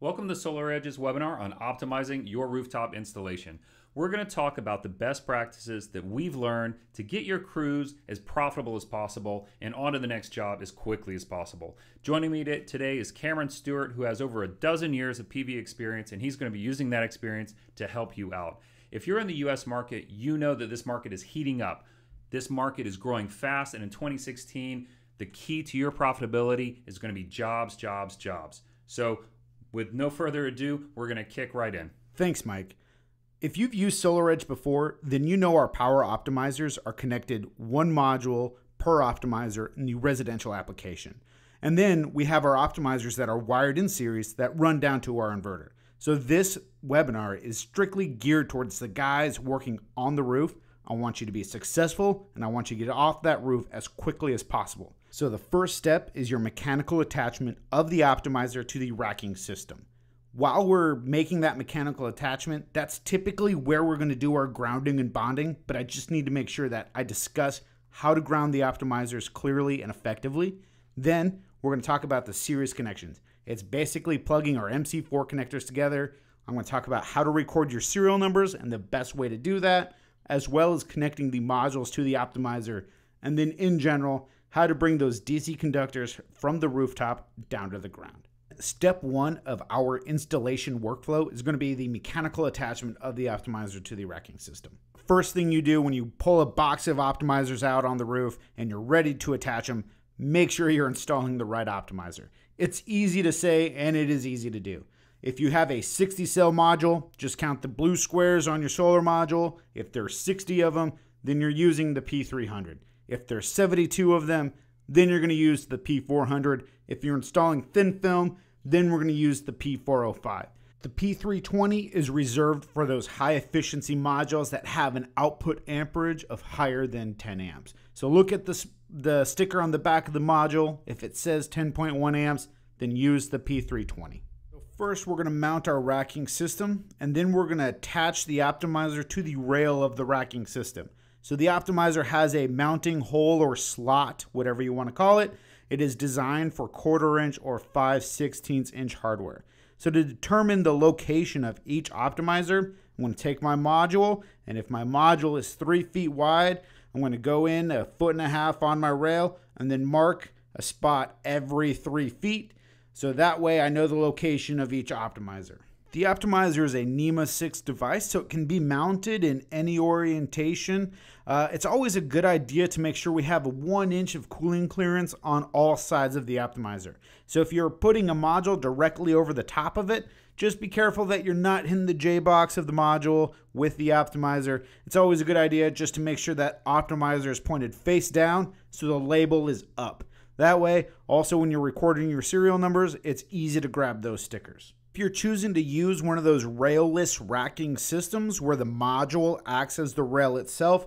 Welcome to SolarEdge's webinar on optimizing your rooftop installation. We're going to talk about the best practices that we've learned to get your crews as profitable as possible and on to the next job as quickly as possible. Joining me today is Cameron Stewart, who has over a dozen years of PV experience, and he's going to be using that experience to help you out. If you're in the US market, you know that this market is heating up. This market is growing fast, and in 2016, the key to your profitability is going to be jobs, jobs, jobs. So, with no further ado, we're going to kick right in. Thanks, Mike. If you've used SolarEdge before, then you know our power optimizers are connected one module per optimizer in the residential application. And then we have our optimizers that are wired in series that run down to our inverter. So this webinar is strictly geared towards the guys working on the roof. I want you to be successful and I want you to get off that roof as quickly as possible. So the first step is your mechanical attachment of the optimizer to the racking system. While we're making that mechanical attachment, that's typically where we're going to do our grounding and bonding, but I just need to make sure that I discuss how to ground the optimizers clearly and effectively. Then we're going to talk about the series connections. It's basically plugging our MC4 connectors together. I'm going to talk about how to record your serial numbers and the best way to do that, as well as connecting the modules to the optimizer, and then in general, how to bring those DC conductors from the rooftop down to the ground. Step one of our installation workflow is going to be the mechanical attachment of the optimizer to the racking system. First thing you do when you pull a box of optimizers out on the roof and you're ready to attach them, make sure you're installing the right optimizer. It's easy to say and it is easy to do. If you have a 60 cell module, just count the blue squares on your solar module. If there's 60 of them, then you're using the P300. If there's 72 of them, then you're going to use the P400. If you're installing thin film, then we're going to use the P405. The P320 is reserved for those high efficiency modules that have an output amperage of higher than 10 amps. So look at this, the sticker on the back of the module. If it says 10.1 amps, then use the P320. So first, we're going to mount our racking system, and then we're going to attach the optimizer to the rail of the racking system. So the optimizer has a mounting hole or slot, whatever you want to call it. It is designed for quarter inch or 5 16 inch hardware. So to determine the location of each optimizer, I'm going to take my module, and if my module is three feet wide, I'm going to go in a foot and a half on my rail and then mark a spot every three feet. So that way I know the location of each optimizer. The optimizer is a NEMA 6 device, so it can be mounted in any orientation. Uh, it's always a good idea to make sure we have one inch of cooling clearance on all sides of the optimizer. So if you're putting a module directly over the top of it, just be careful that you're not hitting the J box of the module with the optimizer. It's always a good idea just to make sure that optimizer is pointed face down so the label is up. That way, also when you're recording your serial numbers, it's easy to grab those stickers. If you're choosing to use one of those railless racking systems where the module acts as the rail itself,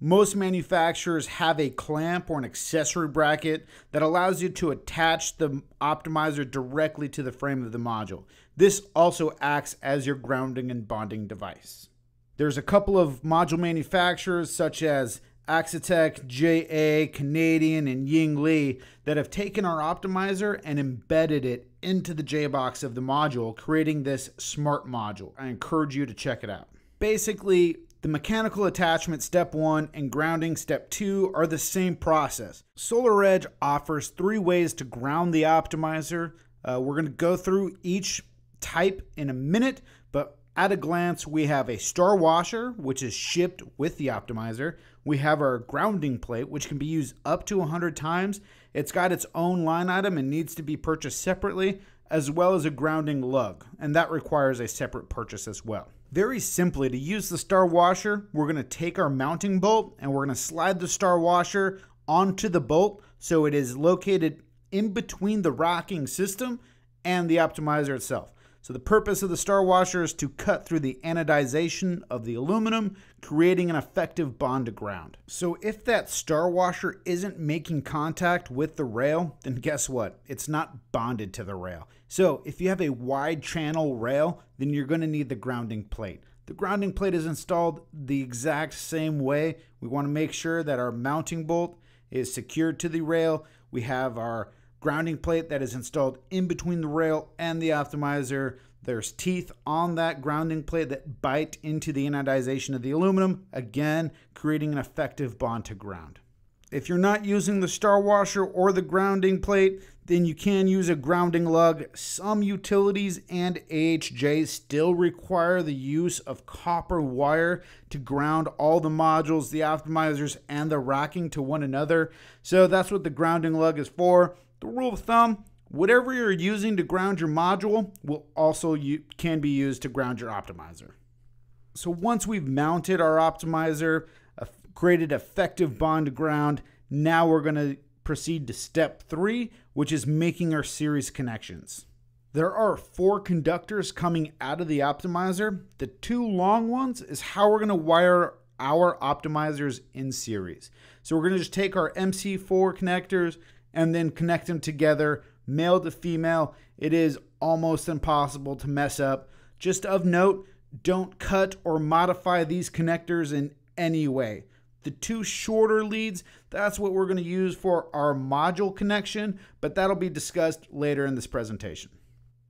most manufacturers have a clamp or an accessory bracket that allows you to attach the optimizer directly to the frame of the module. This also acts as your grounding and bonding device. There's a couple of module manufacturers such as Axitec, JA, Canadian, and Yingli that have taken our optimizer and embedded it into the JBox of the module, creating this smart module. I encourage you to check it out. Basically, the mechanical attachment step one and grounding step two are the same process. SolarEdge offers three ways to ground the optimizer. Uh, we're going to go through each type in a minute, at a glance, we have a star washer, which is shipped with the optimizer. We have our grounding plate, which can be used up to 100 times. It's got its own line item and needs to be purchased separately, as well as a grounding lug, and that requires a separate purchase as well. Very simply, to use the star washer, we're going to take our mounting bolt and we're going to slide the star washer onto the bolt so it is located in between the racking system and the optimizer itself. So the purpose of the star washer is to cut through the anodization of the aluminum, creating an effective bond to ground. So if that star washer isn't making contact with the rail, then guess what? It's not bonded to the rail. So if you have a wide channel rail, then you're going to need the grounding plate. The grounding plate is installed the exact same way. We want to make sure that our mounting bolt is secured to the rail. We have our grounding plate that is installed in between the rail and the optimizer. There's teeth on that grounding plate that bite into the anodization of the aluminum, again, creating an effective bond to ground. If you're not using the star washer or the grounding plate, then you can use a grounding lug. Some utilities and AHJ still require the use of copper wire to ground all the modules, the optimizers, and the racking to one another. So that's what the grounding lug is for. The rule of thumb whatever you're using to ground your module will also can be used to ground your optimizer. So once we've mounted our optimizer, created effective bond to ground, now we're going to proceed to step three, which is making our series connections. There are four conductors coming out of the optimizer. The two long ones is how we're going to wire our optimizers in series. So we're going to just take our MC4 connectors and then connect them together, male to female. It is almost impossible to mess up. Just of note, don't cut or modify these connectors in any way. The two shorter leads, that's what we're going to use for our module connection, but that'll be discussed later in this presentation.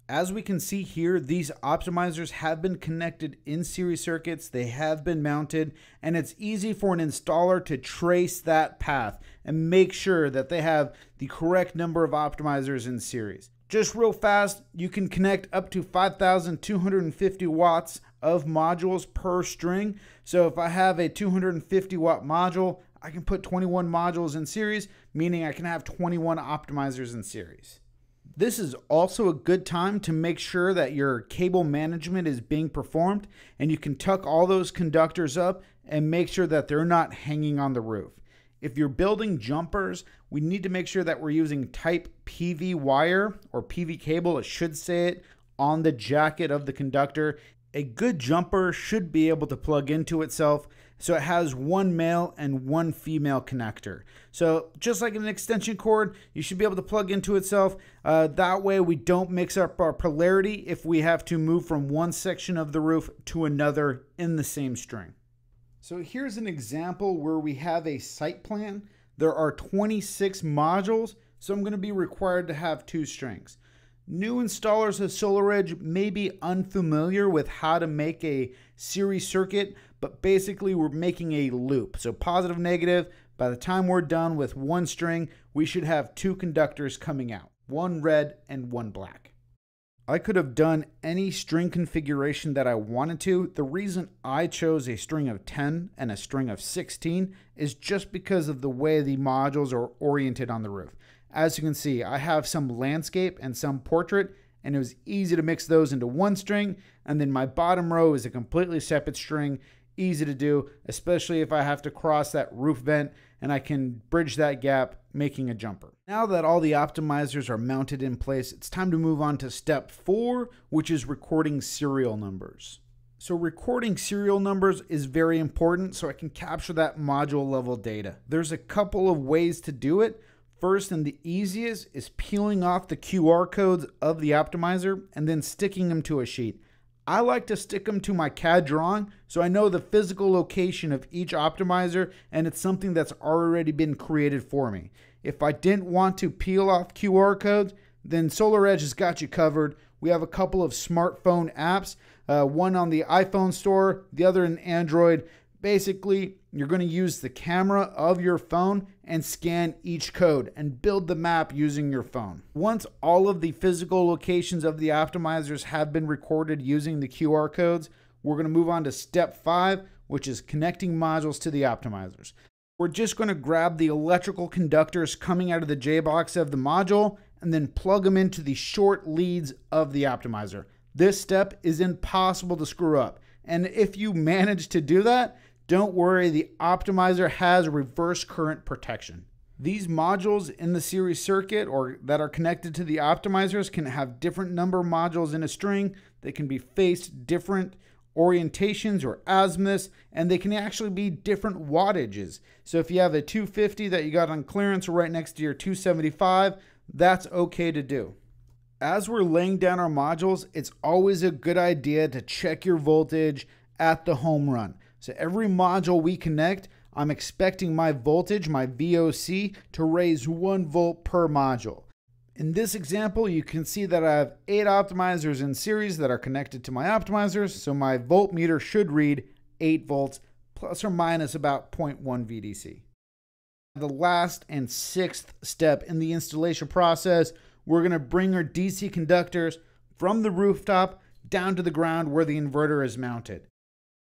As we can see here, these optimizers have been connected in series circuits, they have been mounted, and it's easy for an installer to trace that path and make sure that they have the correct number of optimizers in series. Just real fast, you can connect up to 5,250 watts of modules per string. So if I have a 250 watt module, I can put 21 modules in series, meaning I can have 21 optimizers in series. This is also a good time to make sure that your cable management is being performed and you can tuck all those conductors up and make sure that they're not hanging on the roof. If you're building jumpers, we need to make sure that we're using type PV wire or PV cable, it should say it on the jacket of the conductor. A good jumper should be able to plug into itself so it has one male and one female connector. So just like an extension cord, you should be able to plug into itself. Uh, that way we don't mix up our polarity if we have to move from one section of the roof to another in the same string. So here's an example where we have a site plan. There are 26 modules, so I'm going to be required to have two strings. New installers of SolarEdge may be unfamiliar with how to make a series circuit, but basically we're making a loop. So positive, negative, by the time we're done with one string, we should have two conductors coming out, one red and one black. I could have done any string configuration that I wanted to. The reason I chose a string of 10 and a string of 16 is just because of the way the modules are oriented on the roof. As you can see, I have some landscape and some portrait, and it was easy to mix those into one string. And then my bottom row is a completely separate string easy to do, especially if I have to cross that roof vent and I can bridge that gap making a jumper. Now that all the optimizers are mounted in place, it's time to move on to step four, which is recording serial numbers. So recording serial numbers is very important so I can capture that module level data. There's a couple of ways to do it. First and the easiest is peeling off the QR codes of the optimizer and then sticking them to a sheet. I like to stick them to my CAD drawing so I know the physical location of each optimizer and it's something that's already been created for me. If I didn't want to peel off QR codes, then SolarEdge has got you covered. We have a couple of smartphone apps, uh, one on the iPhone store, the other in Android. Basically, you're going to use the camera of your phone and scan each code and build the map using your phone. Once all of the physical locations of the optimizers have been recorded using the QR codes, we're going to move on to step five, which is connecting modules to the optimizers. We're just going to grab the electrical conductors coming out of the J box of the module and then plug them into the short leads of the optimizer. This step is impossible to screw up. And if you manage to do that, don't worry, the optimizer has reverse current protection. These modules in the series circuit or that are connected to the optimizers can have different number modules in a string. They can be faced different orientations or azimuths, and they can actually be different wattages. So if you have a 250 that you got on clearance right next to your 275, that's okay to do. As we're laying down our modules, it's always a good idea to check your voltage at the home run. So every module we connect, I'm expecting my voltage, my VOC, to raise one volt per module. In this example, you can see that I have eight optimizers in series that are connected to my optimizers, so my voltmeter should read 8 volts plus or minus about 0.1 VDC. The last and sixth step in the installation process, we're going to bring our DC conductors from the rooftop down to the ground where the inverter is mounted.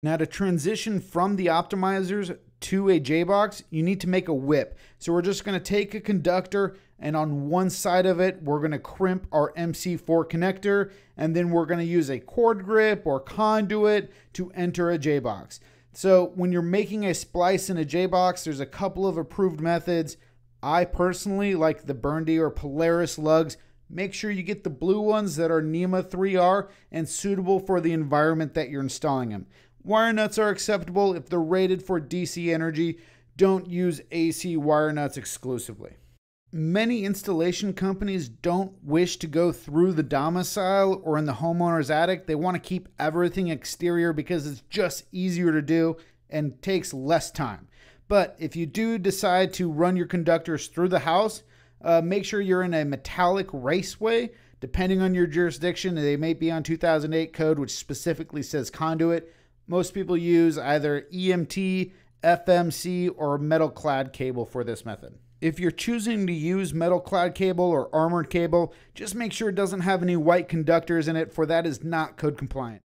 Now to transition from the optimizers to a J-box, you need to make a whip. So we're just going to take a conductor and on one side of it, we're going to crimp our MC4 connector and then we're going to use a cord grip or conduit to enter a J-box. So when you're making a splice in a J-box, there's a couple of approved methods. I personally like the Burndy or Polaris lugs. Make sure you get the blue ones that are NEMA 3R and suitable for the environment that you're installing them. Wire nuts are acceptable if they're rated for DC energy. Don't use AC wire nuts exclusively. Many installation companies don't wish to go through the domicile or in the homeowner's attic. They want to keep everything exterior because it's just easier to do and takes less time. But if you do decide to run your conductors through the house, uh, make sure you're in a metallic raceway. Depending on your jurisdiction, they may be on 2008 code, which specifically says conduit. Most people use either EMT, FMC, or metal clad cable for this method. If you're choosing to use metal clad cable or armored cable, just make sure it doesn't have any white conductors in it, for that is not code compliant.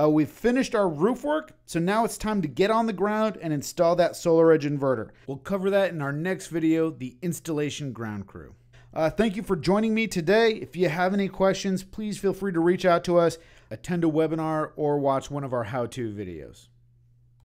Uh, we've finished our roof work, so now it's time to get on the ground and install that SolarEdge inverter. We'll cover that in our next video, the installation ground crew. Uh, thank you for joining me today. If you have any questions, please feel free to reach out to us attend a webinar, or watch one of our how-to videos.